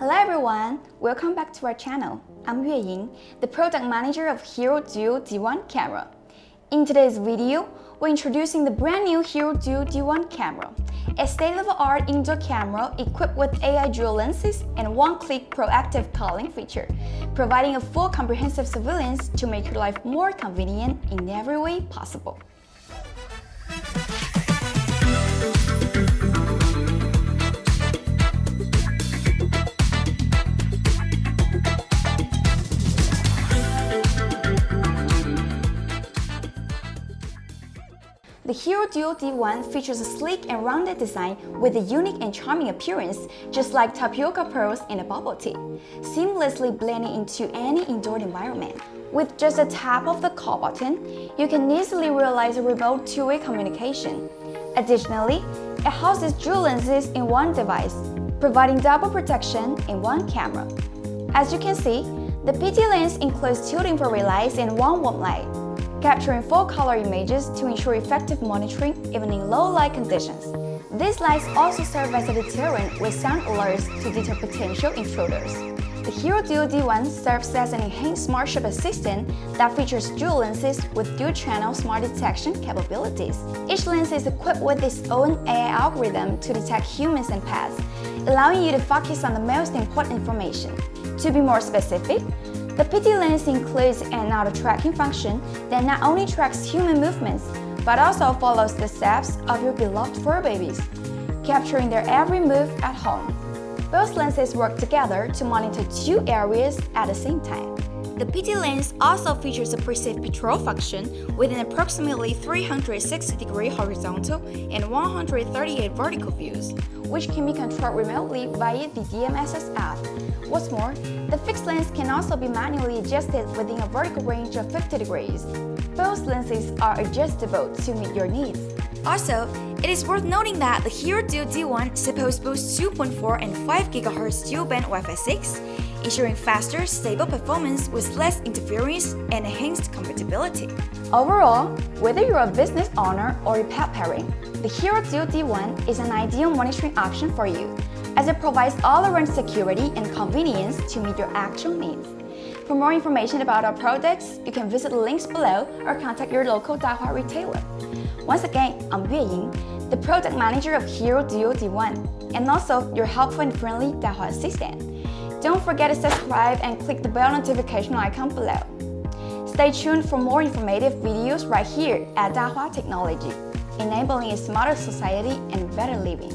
Hello everyone, welcome back to our channel. I'm Yue Ying, the product manager of Hero Duo D1 camera. In today's video, we're introducing the brand new Hero Duo D1 camera, a state-of-the-art indoor camera equipped with AI dual lenses and one-click proactive calling feature, providing a full comprehensive surveillance to make your life more convenient in every way possible. The Hero Duo D1 features a sleek and rounded design with a unique and charming appearance, just like tapioca pearls in a bubble tea, seamlessly blending into any indoor environment. With just a tap of the call button, you can easily realize a remote two-way communication. Additionally, it houses dual lenses in one device, providing double protection in one camera. As you can see, the PT lens includes two infrared lights and one warm light, capturing full-color images to ensure effective monitoring even in low light conditions. These lights also serve as a deterrent with sound alerts to deter potential intruders. The Hero Duo D1 serves as an enhanced smart SmartShip assistant that features dual lenses with dual-channel smart detection capabilities. Each lens is equipped with its own AI algorithm to detect humans and pets, allowing you to focus on the most important information. To be more specific, the PT lens includes an auto tracking function that not only tracks human movements, but also follows the steps of your beloved fur babies, capturing their every move at home. Both lenses work together to monitor two areas at the same time. The PT lens also features a Preset Patrol function with an approximately 360 degree horizontal and 138 vertical views, which can be controlled remotely via the DMSS app. What's more, the fixed lens can also be manually adjusted within a vertical range of 50 degrees. Both lenses are adjustable to meet your needs. Also, it is worth noting that the Hero Duo D1 supports both 2.4 and 5 GHz dual-band Wi-Fi 6, ensuring faster, stable performance with less interference and enhanced compatibility. Overall, whether you're a business owner or a pet parent, the Hero Duo D1 is an ideal monitoring option for you, as it provides all-around security and convenience to meet your actual needs. For more information about our products, you can visit the links below or contact your local Dahua retailer. Once again, I'm Yue Ying, the product manager of Hero Duo D1, and also your helpful and friendly Dahua assistant. Don't forget to subscribe and click the bell notification icon below. Stay tuned for more informative videos right here at Dahua Technology, enabling a smarter society and better living.